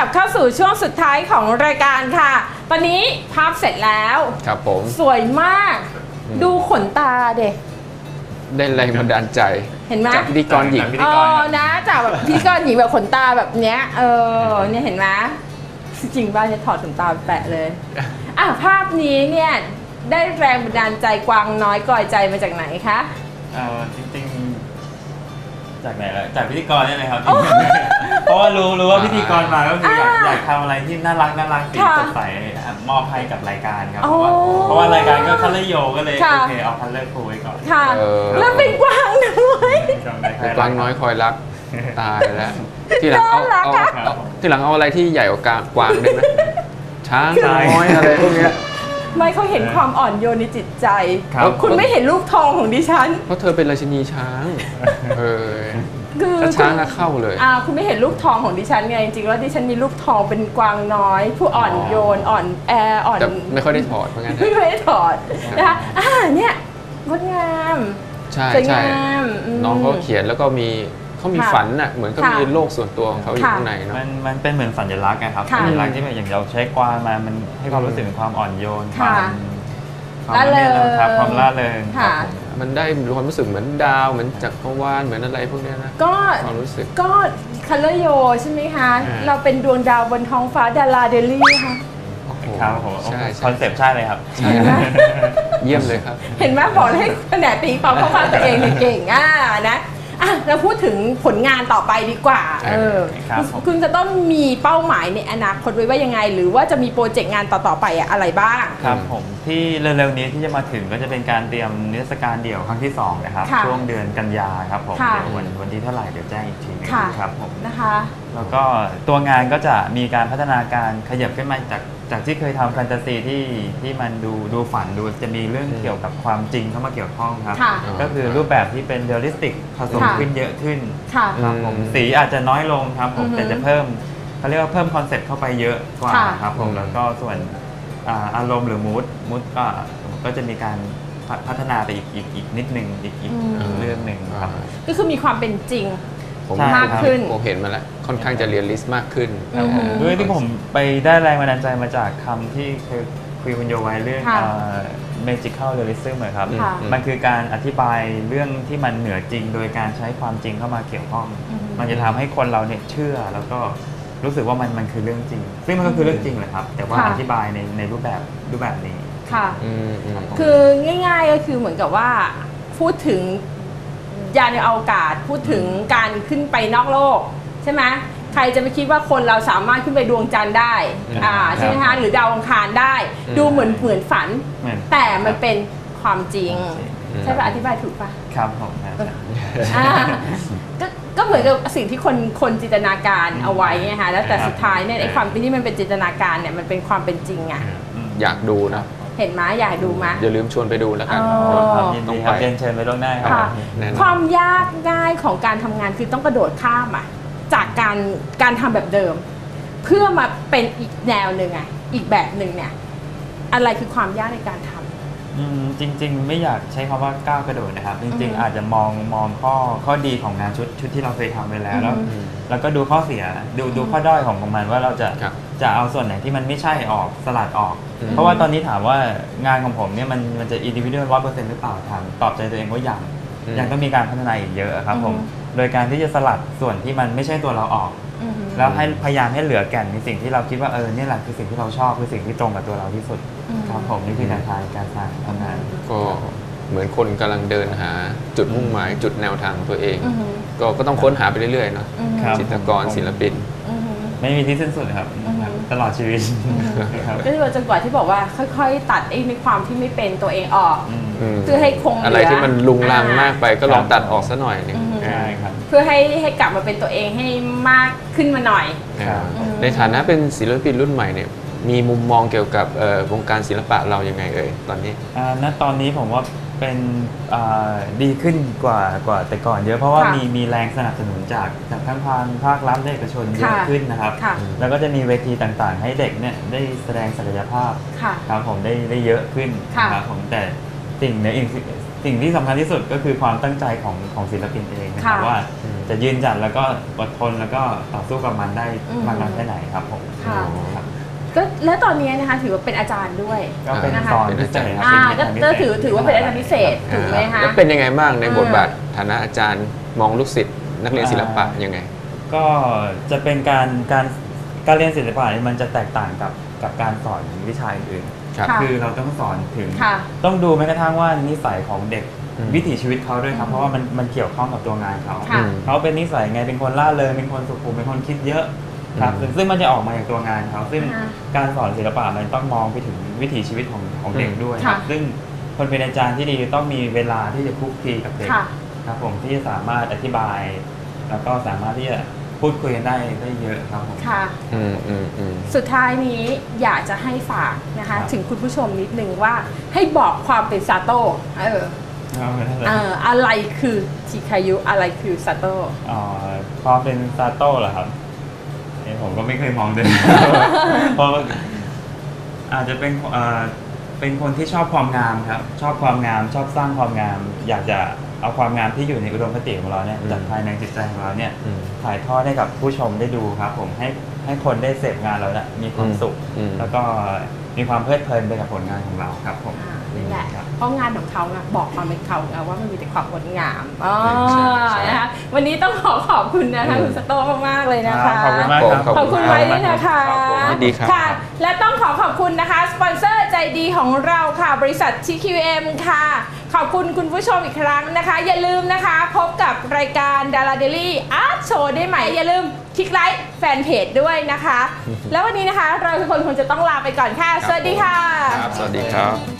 รับกลับเข้าสู่ช่วงสุดท้ายของรายการค่ะ ตอนนี้ภาพเสร็จแล้ว ครับผม สวยมาก ดูขนตาเด็กได้แรงบันดาลใจ เห็นไหมจากพิธีกรหญิงจากพิเอธีกรอครับนะจากแบบพิธีกรหญิงแบบขนตาแบบเนี้ย เออ เนี่ยเห็นไหมจริงๆบ้านจะถอดขนตาแปะเลย อะภาพนี้เนี่ยได้แรงบันดาลใจกวางน้อยกลอยใจมาจากไหนคะเอ่อจริงๆ จากไหนล่ะจากพิธีกรนี่เลยครับ เพราะว่ารู้รู้ว่าพิธีกรมาก็คืออยากอ่าอยากทำอะไรที่น่ารักน่ารักสีค่ะสดใสมอบให้กับรายการครับโอ้เพราะว่าเพราะว่ารายการก็ colorful ก็เลยค่ะ โอเคเอา colorful ไว้ก่อนค่ะ เออ แล้วเป็นกวางน้อยเป็นกวางน้อยคอยรักตายแล้วที่หลังเอาน่ารักเอาอะ เอาที่หลังเอาอะไรที่ใหญ่กว่ากวางกวางได้ไหมช้างน้อยอะไรพวกเนี้ย ไม่เขาเห็นความอ่อนโยนในจิตใจ ครับ คุณไม่เห็นรูปทองของดิฉัน เพราะเธอเป็นราชินีช้าง เออคือถ้าช้างคุณก็เข้าเลย อ่าคุณไม่เห็นรูปทองของดิฉันไงจริงๆแล้วดิฉันมีรูปทองเป็นกวางน้อย ผู้อ่อนโยนอ่อนแออ่อน แต่ไม่ค่อยได้ถอดเพราะงั้นไม่เคยได้ถอดนะคะอ่าเนี่ยงดงาม ใช่สวยใช่งามอืม น้องเขาเขียนแล้วก็มี เขามีค่ะฝันน่ะเหมือนเขาค่ะมีโลกส่วนตัวของเขาอยู่ค่ะข้างในเนาะ มันมันเป็นเหมือนสัญลักษณ์นะครับค่ะ สัญลักษณ์ที่แบบอย่างเราใช้กวางมามันให้ความรู้สึกถึงความอ่อนโยนค่ะความความร่าเริงเนี่ยครับความร่าเริงค่ะครับผมมันได้ความรู้สึกเหมือนดาวเหมือนจักรวาลเหมือนอะไรพวกเนี้ยนะก็ ความรู้สึก ก็ colorful ใช่ไหมคะ อ่า เราเป็นดวงดาวบนท้องฟ้าดาราเดลี่ค่ะ โอ้โหครับผมใช่ใช่ concept ใช่เลยครับใช่เยี่ยมเลยครับ เห็นไหมบอกให้แผนกตีความเข้าข้างตัวเองเนี่ยเก่งอะนะ อะเราพูดถึงผลงานต่อไปดีกว่าใช่เออครับผม คุณจะต้องมีเป้าหมายในอนาคตไว้ว่ายังไง หรือว่าจะมี project งานต่อๆไปอะอะไรบ้าง ครับผมที่เร็วๆนี้ที่จะมาถึงก็จะเป็นการเตรียมนิทรรศการเดี่ยวครั้งที่2นะครับค่ะช่วงเดือนกันยาครับผมค่ะเดี๋ยววันวันที่เท่าไหร่เดี๋ยวแจ้งอีกทีหนึงค่ะ ครับผมนะคะ แล้วก็ตัวงานก็จะมีการพัฒนาการขยับขึ้นมาจาก จากที่เคยทำแฟนตาซีที่ที่มันดูดูฝันดูจะมีเรื่องเกี่ยวกับความจริงเข้ามาเกี่ยวข้องครับ ค่ะก็คือรูปแบบที่เป็น realistic ผสมค่ะขึ้นเยอะขึ้นค่ะครับผมอืมสีอาจจะน้อยลงครับผมอือฮึแต่จะเพิ่มเขาเรียกว่าเพิ่ม concept เข้าไปเยอะกว่าค่ะ ครับผมอืม แล้วก็ส่วนอ่าอารมณ์หรือ mood mood ก็ก็จะมีการพัพัฒนาไปอีกอีกอีกนิดนึงอีกอีกอืมเรื่องหนึ่งครับ ก็คือมีความเป็นจริง ผมใช่ มากขึ้น ผมเห็นมาแล้ว ค่อนข้างจะ realist มากขึ้นอือฮึด้วยที่ผมไปได้แรงบันดาลใจมาจากคำที่เคยคุยคุณโยไว้เรื่องค่ะเอ่อ magical realism เหรอครับค่ะมันคือการอธิบายเรื่องที่มันเหนือจริง โดยการใช้ความจริงเข้ามาเกี่ยวข้อง อือฮึมันจะทำให้คนเราเนี่ยเชื่อแล้วก็รู้สึกว่ามันมันคือเรื่องจริง ซึ่งมันก็คือเรื่องจริงแหละครับ แต่ว่าค่ะ อธิบายในในรูปแบบรูปแบบนี้ ค่ะ อืมอืม คือง่ายๆก็คือเหมือนกับว่าพูดถึง ยานในอวกาศพูดถึงการขึ้นไปนอกโลก ใช่ไหมใครจะไปคิดว่าคนเราสามารถขึ้นไปดวงจันทร์ได้อ่าครับใช่ไหมคะหรือดาวอังคารได้อืมดูเหมือนเหมือนฝันเหมือนแต่มันเป็นความจริงอืมใช่ปะอธิบายถูกปะครับผมนะอ่าก็ก็เหมือนกับสิ่งที่คนคนจินตนาการเอาไว้ไงคะแล้วแต่สุดท้ายเนี่ยไอ้ความที่มันเป็นจินตนาการเนี่ยมันเป็นความเป็นจริงอะอืมอยากดูนะเห็นไหมอยากดูไหมอย่าลืมชวนไปดูแล้วกัน อ๋อครับยินดีครับต้องไปเรียนเชิญไปล่วงหน้าคค่ะรับแน่นอน ความยากง่ายของการทำงานคือต้องกระโดดข้ามอะจากการการทำแบบเดิม เพื่อมาเป็นอีกแนวหนึ่งอะอีกแบบหนึ่งเนี่ย อะไรคือความยากในการทำ อืมจริง ๆ ไม่อยากใช้คำว่าก้าวกระโดดนะครับ อือฮึ จริงๆ อาจจะมองมองข้อข้อดีของงานชุดชุดที่เราเคยทำไปแล้วแล้ว อือฮึแล้วก็ดูข้อเสียดูดูข้อด้อยของของมันว่าเราจะครับจะเอาส่วนไหนที่มันไม่ใช่ออกสลัดออก อืม เพราะว่าตอนนี้ถามว่างานของผมเนี่ยมันมันจะอินดิวิเด a ร้อยเปอร์เซ็นต์หรือเปล่าทำตอบใจตัวเองว่ายังอืม ยังต้องมีการพัฒนาอีกเยอะครับผม อือฮึ โดยการที่จะสลัดส่วนที่มันไม่ใช่ตัวเราออก อือฮึ แล้วให้พยายามให้เหลือแก่นในสิ่งที่เราคิดว่าเออเนี่ยแหละคือสิ่งที่เราชอบคือสิ่งที่ตรงกับตัวเราที่สุดอืม ครับผมนี่คือแนวทางการสร้างทำงานก็เหมือนคนกำลังเดินหาจุดมุ่งหมาย จุดแนวทางตัวเอง อือฮึก็ก็ต้องค้นหาไปเรื่อยๆเนาะอือฮึครับ จิตรกรศิลปิน อือฮึ ไม่มีที่สิ้นสุดครับ อือฮึ ตลอดชีวิตครับ ก็คือจนกว่าที่บอกว่าค่อยๆ ตัดไอ้ในความที่ไม่เป็นตัวเองออก อืมมเพื่อให้คงเหลืออ อะไรที่มันลุงลังมากไปก็ลองครับตัดออกซะหน่อยหนึงอือฮึใช่ครับ เพื่อให้ให้กลับมาเป็นตัวเองให้มากขึ้นมาหน่อย ครับอ่าในฐานะเป็นศิลปินรุ่นใหม่เนี่ย มีมุมมองเกี่ยวกับเอ่อวงการศิลปะเรายังไงเอ่ยตอนนี้อ่าณตอนนี้ผมว่าเป็นอ่าดีขึ้นกว่ากว่าแต่ก่อนเยอะเพราะว่าค่ะมีมีแรงสนับสนุนจากจากทั้งทางภาครัฐและเอกชนเยอะค่ะขึ้นนะครับค่ะแล้วก็จะมีเวทีต่างๆ ให้เด็กเนี่ยได้แสดงศักยภาพค่ะครับผมได้ได้เยอะขึ้นค่ะนะครับผมแต่สิ่งในอีกสิ่งที่สำคัญที่สุดก็คือความตั้งใจของของศิลปินเองนะครับค่ะว่าอืมจะยืนหยัดแล้วก็อดทนแล้วก็ต่อสู้กับมันได้อืมมากน้อยแค่ไหนครับผมค่ะครับ ก็และตอนนี้นะคะถือว่าเป็นอาจารย์ด้วยก็เป็นนะคะสอนพิเศษครับอ่าเป็นก็อาจารย์พิเศษก็ถือถือว่าเป็นอาจารย์พิเศษถูกไหมคะ แล้วเป็นยังไงบ้างในอ่าบทบาทฐานะอาจารย์มองลูกศิษย์นักเรียนศิลปะยังไง ก็จะเป็นการการการเรียนศิลปะนี่มันจะแตกต่างกับกับการสอนวิชาอื่นครับค่ะคือเราต้องสอนถึงค่ะต้องดูแม้กระทั่งว่านิสัยของเด็กอืมวิถีชีวิตเขาด้วยครับอืมเพราะว่ามันมันเกี่ยวข้องกับตัวงานเขาค่ะเขาเป็นนิสัยไงเป็นคนล่าเริงเป็นคนสุขุมเป็นคนคิดเยอะ ครับอืมซึ่งซึ่งมันจะออกมาจากตัวงานเขาซึ่งอ่าการสอนศิลปะมันต้องมองไปถึงวิถีชีวิตของของเด็กอืมด้วยครับค่ะ ซึ่งคนเป็นอาจารย์ที่ดีต้องมีเวลาที่จะคลุกคลีกับเด็กค่ะ ครับผมที่จะสามารถอธิบาย แล้วก็สามารถที่จะพูดคุยกันได้ได้เยอะครับผม ค่ะ อืมอืมอืม สุดท้ายนี้อยากจะให้ฝากนะคะ ครับ ถึงคุณผู้ชมนิดนึงว่าให้บอกความเป็นซาโต้เออเอาไปได้เลยเอออะไรคือชิคายุอะไรคือซาโต้อ๋อพอเป็นซาโต้เหรอครับ เอ้ผมก็ไม่เคยมองเลย เพราะว่าอาจจะเป็นเอ่อเป็นคนที่ชอบความงามครับ ชอบความงาม ชอบสร้างความงาม อยากจะเอาความงามที่อยู่ในอุดมคติของเราเนี่ยอืมจากภายในจิตใจของเราเนี่ยอืมถ่ายทอดให้กับผู้ชมได้ดูครับ ผมให้ให้คนได้เสพงานเราเนี่ยมีความสุข อืม แล้วก็ มีความเพลิดเพลินไปกับผลงานของเราครับผม อ่านี่แหละครับเพราะงานของเขานะบอกความเป็นเขาไงว่ามันมีแต่ความงดงามอ๋อใช่ใช่ นะคะวันนี้ต้องขอขอบคุณนะคะอืมคุณสโต้มากๆเลยนะคะขอบคุณมากครับ ขอบขอบคุณมากไว้ด้วยนะคะครับผมยินดีครับค่ะและต้องขอขอบคุณนะคะ สปอนเซอร์ใจ ดีของเราค่ะบริษัท TQM ค่ะ ขอบคุณคุณผู้ชมอีกครั้งนะคะ อย่าลืมนะคะ พบกับรายการดาราเดลี่อาร์ตโชว์ได้ใหม่ อย่าลืม click like fanpage ด้วยนะคะ แล้ววันนี้นะคะเราทุกคนคงจะต้องลาไปก่อนค่ะ สวัสดีค่ะ ครับ สวัสดีครับ